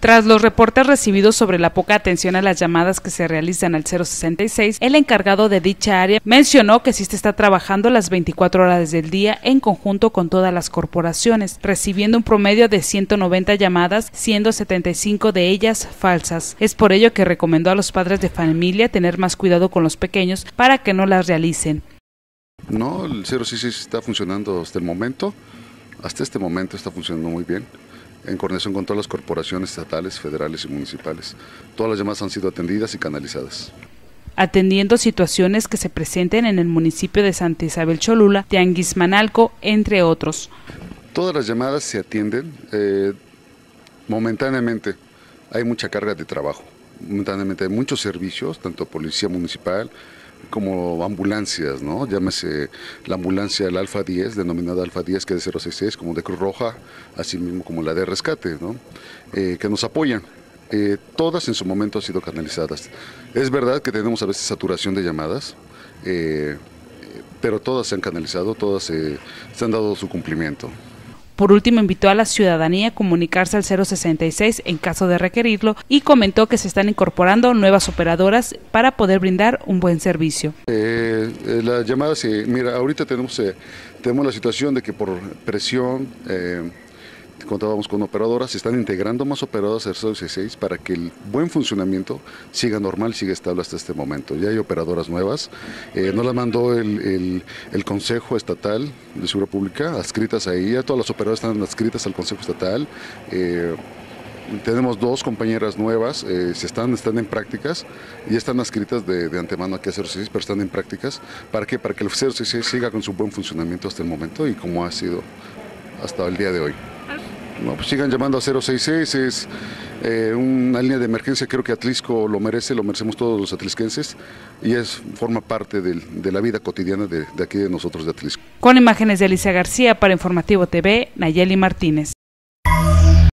Tras los reportes recibidos sobre la poca atención a las llamadas que se realizan al 066, el encargado de dicha área mencionó que sí se está trabajando las 24 horas del día en conjunto con todas las corporaciones, recibiendo un promedio de 190 llamadas, siendo 75 de ellas falsas. Es por ello que recomendó a los padres de familia tener más cuidado con los pequeños para que no las realicen. No, el 066 está funcionando hasta el momento. Hasta este momento está funcionando muy bien, en coordinación con todas las corporaciones estatales, federales y municipales. Todas las llamadas han sido atendidas y canalizadas atendiendo situaciones que se presenten en el municipio de Santa Isabel Cholula, Tianguismanalco, entre otros. Todas las llamadas se atienden eh, momentáneamente. Hay mucha carga de trabajo. Momentáneamente hay muchos servicios, tanto policía municipal, como ambulancias, ¿no? Llámese la ambulancia, la Alfa 10, denominada Alfa 10, que es de 066, como de Cruz Roja, así mismo como la de rescate, ¿no? Eh, que nos apoyan. Eh, todas en su momento han sido canalizadas. Es verdad que tenemos a veces saturación de llamadas, eh, pero todas se han canalizado, todas se han dado su cumplimiento. Por último, invitó a la ciudadanía a comunicarse al 066 en caso de requerirlo y comentó que se están incorporando nuevas operadoras para poder brindar un buen servicio. Eh, eh las llamadas, mira, ahorita tenemos, eh, tenemos la situación de que por presión eh, contábamos con operadoras, se están integrando más operadoras al 016 para que el buen funcionamiento siga normal, siga estable hasta este momento. Ya hay operadoras nuevas, eh, nos las mandó el, Consejo Estatal de Seguridad Pública, adscritas ahí, ya todas las operadoras están adscritas al Consejo Estatal. Eh, tenemos dos compañeras nuevas, eh, se están, están en prácticas y están adscritas de, antemano aquí a 016, pero están en prácticas. ¿Para qué? Para que el 016 siga con su buen funcionamiento hasta el momento y como ha sido hasta el día de hoy. No, pues sigan llamando a 066, es eh, una línea de emergencia, creo que Atlisco lo merece, lo merecemos todos los atlisquenses y es forma parte de, la vida cotidiana de, de, aquí de nosotros de Atlisco. Con imágenes de Alicia García para Informativo TV, Nayeli Martínez.